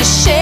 gonna share.